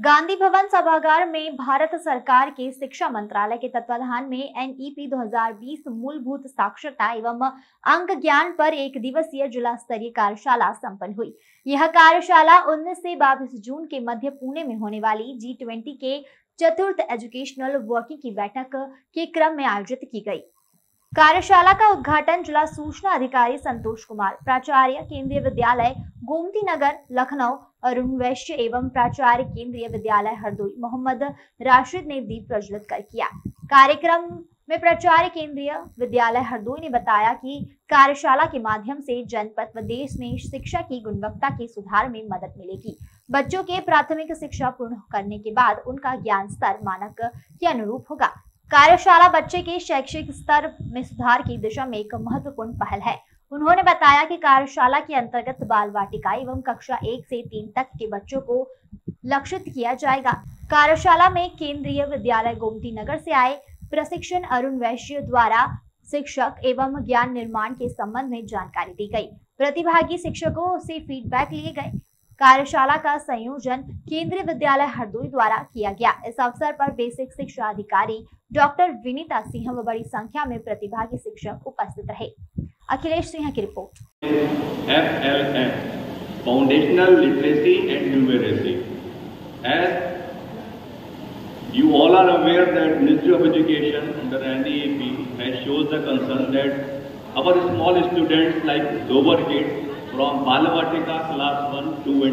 गांधी भवन सभागार में भारत सरकार के शिक्षा मंत्रालय के तत्वाधान में एनईपी 2020 मूलभूत साक्षरता एवं अंक ज्ञान पर एक दिवसीय जिला स्तरीय कार्यशाला संपन्न हुई। यह कार्यशाला 19 से 22 जून के मध्य पुणे में होने वाली जी ट्वेंटी के चतुर्थ एजुकेशनल वर्किंग की बैठक के क्रम में आयोजित की गई। कार्यशाला का उद्घाटन जिला सूचना अधिकारी संतोष कुमार, प्राचार्य केंद्रीय विद्यालय गोमती नगर, लखनऊ, अरुण वैश्य एवं प्राचार्य केंद्रीय विद्यालय हरदोई, मोहम्मद राशिद ने दीप प्रज्वलित कर किया। कार्यक्रम में प्राचार्य केंद्रीय विद्यालय हरदोई ने बताया कि कार्यशाला के माध्यम से जनपद व देश में शिक्षा की गुणवत्ता के सुधार में मदद मिलेगी। बच्चों के प्राथमिक शिक्षा पूर्ण करने के बाद उनका ज्ञान स्तर मानक के अनुरूप होगा। कार्यशाला बच्चे के शैक्षिक स्तर में सुधार की दिशा में एक महत्वपूर्ण पहल है। उन्होंने बताया कि कार्यशाला के अंतर्गत बाल वाटिका एवं कक्षा एक से तीन तक के बच्चों को लक्षित किया जाएगा। कार्यशाला में केंद्रीय विद्यालय गोमती नगर से आए प्रशिक्षण अरुण वैश्य द्वारा शिक्षक एवं ज्ञान निर्माण के संबंध में जानकारी दी गई। प्रतिभागी शिक्षकों से फीडबैक लिए गए। कार्यशाला का संयोजन केंद्रीय विद्यालय हरदोई द्वारा किया गया। इस अवसर पर बेसिक शिक्षा अधिकारी डॉक्टर विनीता सिंह व बड़ी संख्या में प्रतिभागी शिक्षक उपस्थित रहे। अखिलेश सिंह की report. Foundational literacy and numeracy as you all are aware that Ministry of Education under NEAP has shown the concern that our small students like lower kids from Balavatika class 1, 2 and